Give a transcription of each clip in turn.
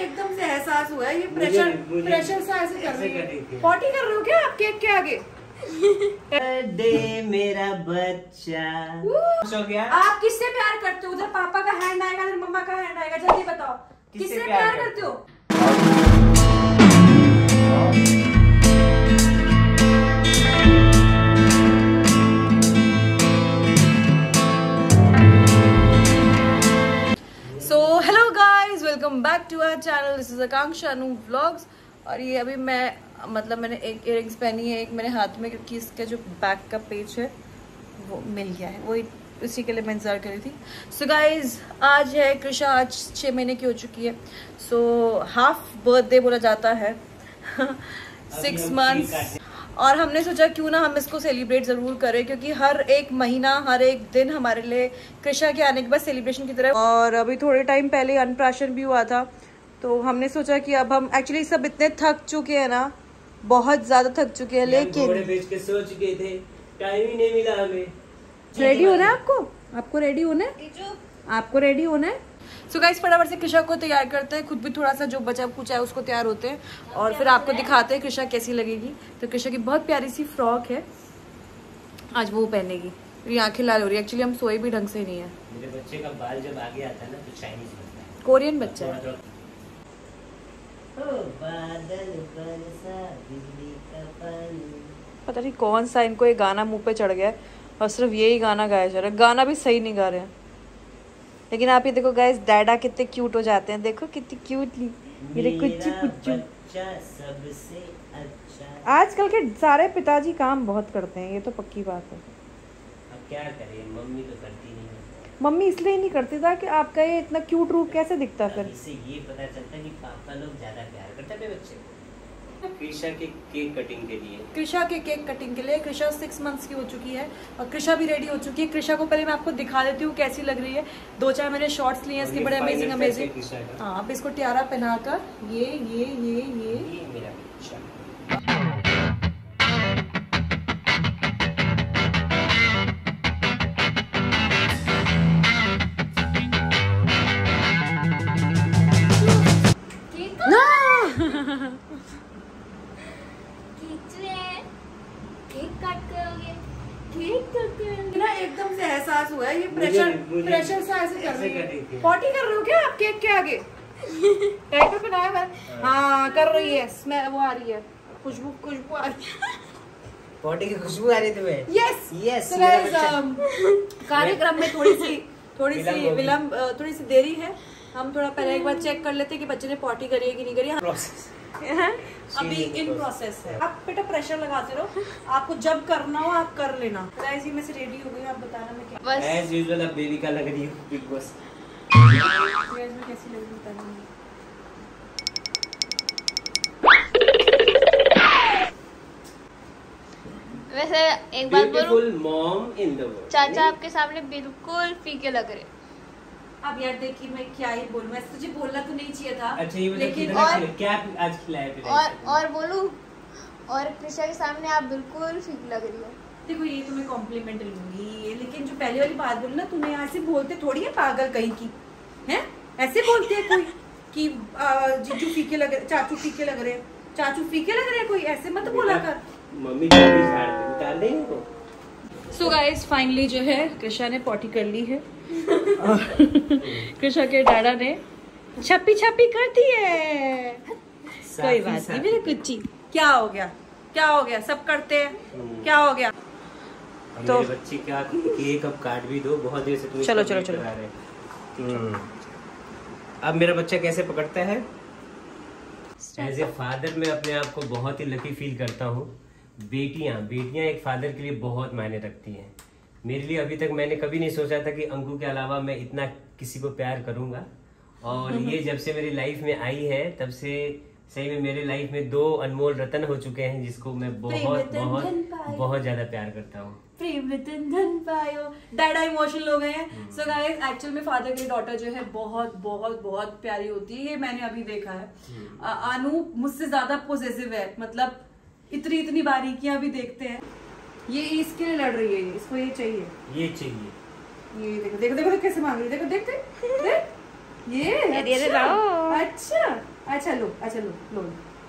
एकदम से एहसास हुआ है ये प्रेशर प्रेशर सा ऐसे कर रही है। पॉटी कर रहे हो क्या आप केक के आगे? बर्थडे मेरा बच्चा। हो गया? आप किससे प्यार करते हो? उधर पापा का हैंड आएगा उधर मम्मा का हैंड आएगा जल्दी बताओ। किससे प्यार करते हो? इज़ आकांक्षा अनु व्लॉग्स और ये अभी मैं मतलब मैंने एक इयरिंग्स पहनी है एक मेरे हाथ में क्योंकि इसका जो बैक का पेज है वो मिल गया है। वो उसी के लिए मैं इंतज़ार कर रही थी। सो so गाइज़ आज है कृषा आज छः महीने की हो चुकी है। सो हाफ़ बर्थडे बोला जाता है। सिक्स मंथ्स और हमने सोचा क्यों ना हम इसको सेलिब्रेट ज़रूर करें क्योंकि हर एक महीना हर एक दिन हमारे लिए कृषा के आने के बाद सेलिब्रेशन की तरह। और अभी थोड़े टाइम पहले अनप्राशन भी हुआ था। तो हमने सोचा कि अब हम एक्चुअली सब इतने थक चुके हैं ना बहुत ज़्यादा थक चुके हैं लेकिन सो चुके थे टाइम ही नहीं मिला हमें। रेडी होना है आपको? आपको रेडी होना है? आपको रेडी होना है? सो so गाइस फटाफट से कृषा को तैयार करते हैं। खुद भी थोड़ा सा जो बचा कुछ है उसको तैयार होते हैं। और फिर आपको दिखाते हैं कृषा कैसी लगेगी। तो कृषा की बहुत प्यारी सी फ्रॉक है। आज वो पहनेगी। मेरी आँखें लाल हो रही है। एक्चुअली हम सोए भी ढंग से नहीं है। मेरे बच्चे का बाल जब आगे आता है ना तो चाइनीज़ कोरियन बच्चा है। थोड़ा थोड़ा बादल बरसा बिजली का पानी पता नहीं कौन सा इनको ये गाना मुँह पे चढ़ गया है और सिर्फ़ यही गाना गाया जा रहा है। गाना भी सही नहीं गा रहे हैं। लेकिन आप ये देखो गाइस डैडा कितने क्यूट हो जाते हैं। देखो कितनी क्यूटली मेरे कुच्चू कुच्चू अच्छा। आजकल के सारे पिताजी काम बहुत करते हैं ये तो पक्की बात है। अब क्या करें? मम्मी तो करती है मम्मी इसलिए नहीं करती था कि आपका ये इतना क्यूट रूप कैसे दिखता फिर? इससे ये पता चलता है कि पापा लोग ज़्यादा प्यार करते हैं बच्चे को। कृषा के केक कटिंग के लिए। कृषा के केक कटिंग के लिए। कृषा सिक्स मंथ्स की हो चुकी है और कृषा भी रेडी हो चुकी है। कृषा को पहले मैं आपको दिखा देती हूँ कैसी लग रही है। दो चार मैंने शॉर्ट्स लिए हैं इसके ये बड़े अमेजिंग अमेजिंग हाँ आप इसको टियारा पहनाकर ये ये ये ये। ये मेरा केक कट करोगे केक कट करोगे। ना एकदम से एहसास हुआ है ये प्रेशर प्रेशर से ऐसे कर रही है। पॉटी कर रहे हो क्या आप केक के आगे? बनाया हुआ हाँ? कर रही है। स्मेल वो आ रही है। खुशबू खुशबू आ रही है। पॉटी की खुशबू आ रही तुम्हें? यस बच्चा। um, कार्यक्रम में थोड़ी सी थोड़ी सी। विलम्ब थोड़ी सी देरी है। हम थोड़ा पहले एक बार चेक कर लेते हैं कि बच्चे ने पॉटी करी है कि नहीं करी प्रोसेस हैं? अभी इन प्रोसेस है। आप बेटा प्रेशर लगाते रहो। आपको जब करना हो आप कर लेना। गाइस ये मैं से रेडी हो गई हूँ, आप बताना मैं क्या बस। एज यूजुअल अब बेबी का लग रही हूँ बिग बॉस। गाइस मैं कैसी लग रही हूँ बताना वैसे एक बात बोलूँ मॉम इन द वर्ल्ड चाचा आपके सामने बिल्कुल फीके लग रहे। अब यार देखिए मैं क्या ही बोलूँ वैसे तुझे बोलना तो नहीं चाहिए था अच्छा ये बताओ लेकिन और- क्या आज खिलाया पिलाया और? और बोलूँ और कृषा के सामने आप बिल्कुल फीक लग रही हो। देखो ये तो मैं कॉम्प्लीमेंट लूँगी लेकिन जो पहले वाली बात बोली ना तुम्हें ऐसे बोलते थोड़ी है पागल कहीं की हैं? ऐसे बोलते हैं कोई कि जीजू फीके लग रहे चाचू फीके लग रहे चाचू फीके लग रहे हैं कोई ऐसे? मत बोला कर। मम्मी सो गाइस फाइनली जो है कृषा ने पॉटी कर ली है। और कृषा के डाडा ने छपी छपी कर दी है। कोई बात नहीं मेरे कुच्ची क्या हो गया? क्या हो गया? सब करते हैं। क्या हो गया? तो- मेरे बच्चे का केक अब काट भी दो बहुत देर से तुम चलो, चलो, चलो। हम्म। अब मेरा बच्चा कैसे पकड़ता है? एज ए फादर मैं अपने आप को बहुत ही लकी फील करता हूँ। बेटियाँ बेटियाँ एक फादर के लिए बहुत मायने रखती हैं। मेरे लिए अभी तक मैंने कभी नहीं सोचा था कि अंकु के अलावा मैं इतना किसी को प्यार करूँगा। और ये जब से मेरी लाइफ में आई है तब से सही में मेरे लाइफ में दो अनमोल रतन हो चुके हैं जिसको मैं बहुत बहुत बहुत ज़्यादा प्यार करता हूँ। प्रेम रतन धन पायो। डैडा इमोशनल हो गए हैं। सो गाइस एक्चुअल में फादर की डॉटर जो है बहुत बहुत बहुत प्यारी होती है। ये मैंने अभी देखा है। अनु मुझसे ज़्यादा पोजेसिव है। मतलब इतनी इतनी बारीकियाँ भी देखते हैं। ये इसके लिए लड़ रही है ये इसको ये चाहिए। ये चाहिए। ये देखो देखो देखो देखो कैसे मांग रही है देखो देख देख। देख ये अरे, अच्छा, लाओ। अच्छा अच्छा लो अच्छा लो लो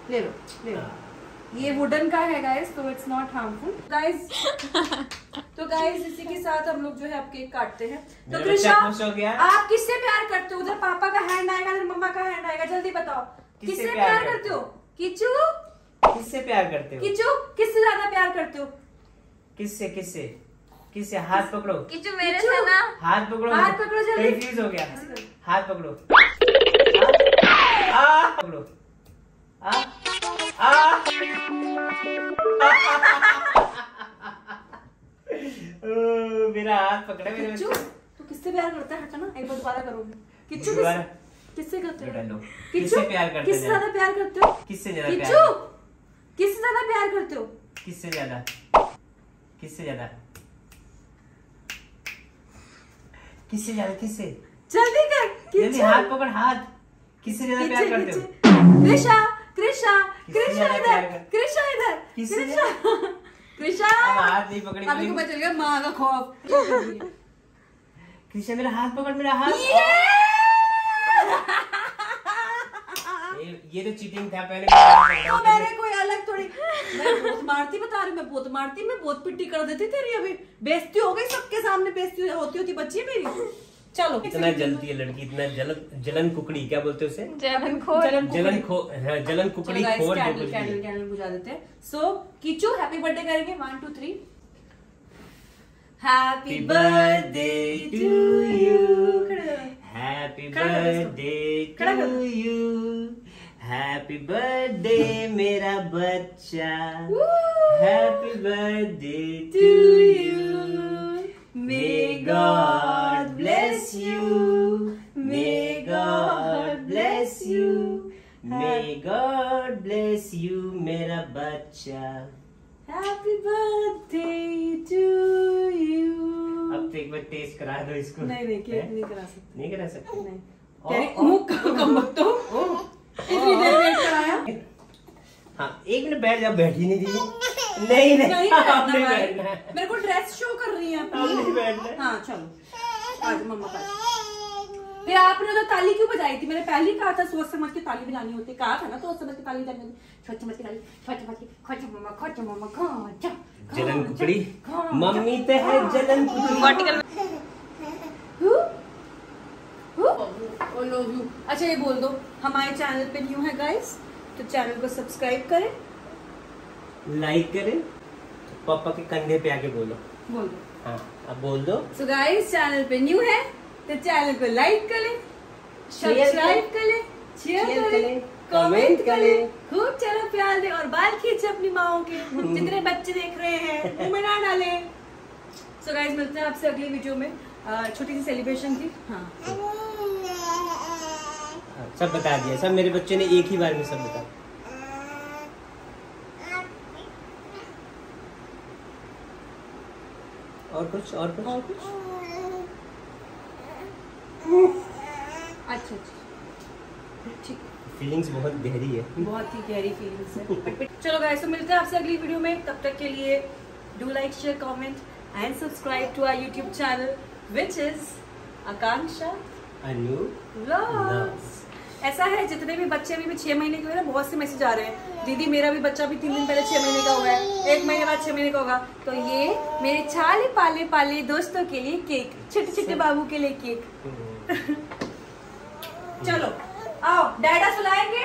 ले लो ले लो। ये वुडन का है गाइस तो इट्स नॉट हार्मफुल गाइस तो गाइस इसी के साथ हम लोग जो है आप केक काटते हैं। तो मेरा कृषा बच्चा खुश हो गया। आप किससे प्यार करते हो? उधर पापा का हैंड आएगा उधर मम्मा का हैंड आएगा। जल्दी बताओ। किससे प्यार करते हो? किचू? किससे प्यार करते हो? किचू किससे ज़्यादा प्यार करते हो? किससे किससे? किससे? हाथ पकड़ो। किचू मेरे से ना हाथ पकड़ो। हाथ पकड़ो जल्दी। कंफ्यूज हो गया। हाथ पकड़ो। आ, आ, पकड़ो आ, आ। मेरा हाथ पकड़ा मेरे बच्चे। तू किससे प्यार करता है? हटा ना एक बार दोबारा करोगे। दोबारा। किससे करते हो? किससे प्यार करते हो? किससे ज़्यादा प्यार करते हो? किससे ज़्यादा प्यार? किससे ज़्यादा प्यार करते हो? किससे ज़्यादा? किससे ज़्यादा? किससे ज़्यादा किससे? जल्दी कर जल्दी हाथ पकड़ हाथ। किससे ज़्यादा प्यार करते हो। कृषा कृषा कृषा इधर कृषा इधर कृषा कृषा हाथ नहीं पकड़ी अभी को। पता चल गया माँ का खौफ। कृष्णा मेरा हाथ पकड़ मेरा हाथ। ये ये तो चीटिंग था पहले तो मैंने कोई अलग थोड़ी मैं बहुत मारती बता रही मैं बहुत मारती मैं बहुत पिट्टी कर देती तेरी अभी। बेइज्जती हो गई सबके सामने बेइज्जती होती होती बच्ची मेरी। चलो। इतना जलती है लड़की इतना जलन जलन कुकड़ी क्या बोलते हैं उसे? जलन खोर। जलन जलन खो हाँ, जलन कुकड़ी खोर कैंडल कैंडल कैंडल बुझा देते हैं। सो किचू हैप्पी बर्थडे करेंगे। One two three happy birthday to you you. Happy खड़ा करो Happy birthday मेरा बच्चा Woo! Happy birthday to to you you. may God bless you May God bless you. May God bless you मेरा बच्चा happy birthday to you अब तो एक बार test करा दो इसको नहीं नहीं केक नहीं करा सकते नहीं करा सकते नहीं ओ, तेरे ओ, मुँह कम तो इतनी देर वेट कराया हाँ एक मिनट बैठ जा बैठ ही नहीं रही। नहीं नहीं नहीं बैठना भाई। मेरे को ड्रेस शो कर रही है आप। नहीं बैठना हाँ। चलो। आज मम्मा पास। फिर आपने तो ताली क्यों बजाई थी? मैंने पहले कहा था सोच समझ के ताली बजानी होती। कहा था ना तो सोच समझ के ताली बजानी होती। सोच समझ के ताली समझ के खोच मम्मा खोच मम्मा खोच जलन कुकड़ी। मम्मी तो है जलन कुकड़ी यू अच्छा ये बोल दो हमारे चैनल पे न्यू है गाइस तो चैनल को सब्सक्राइब करें। लाइक करें तो पापा के कंधे पे आके बोलो। बोल दो। हाँ अब बोल दो। सो गाइस चैनल पे न्यू है तो चैनल को लाइक कर सब्सक्राइब करें, शेयर करें कमेंट करें। खूब चलो प्यार दें और बाल खींचे अपनी माओ के जितने बच्चे देख रहे हैं मुँह में ना डालें। सो गाइस मिलते हैं आपसे अगले वीडियो में। छोटी सी सेलिब्रेशन थी। हाँ। हाँ, सब बता दिया सब मेरे बच्चे ने एक ही बार में सब बता और कुछ और कुछ? और कुछ? अच्छा अच्छा। ठीक। फीलिंग्स बहुत गहरी है। बहुत ही गहरी फीलिंग्स है। चलो गाइस तो मिलते हैं आपसे अगली वीडियो में। तब तक के लिए do like share comment and subscribe to our YouTube channel which is Akanksha Anu vlogs ऐसा है जितने भी बच्चे अभी भी छह महीने के हुए ना बहुत से मैसेज आ रहे हैं। दीदी मेरा भी बच्चा भी तीन दिन पहले छह महीने का हुआ है एक महीने बाद छह महीने का होगा। तो ये मेरे छाले पाले पाले दोस्तों के लिए केक छोटे छोटे बाबू के लिए केक। चलो आओ डैडा सुलाएँगे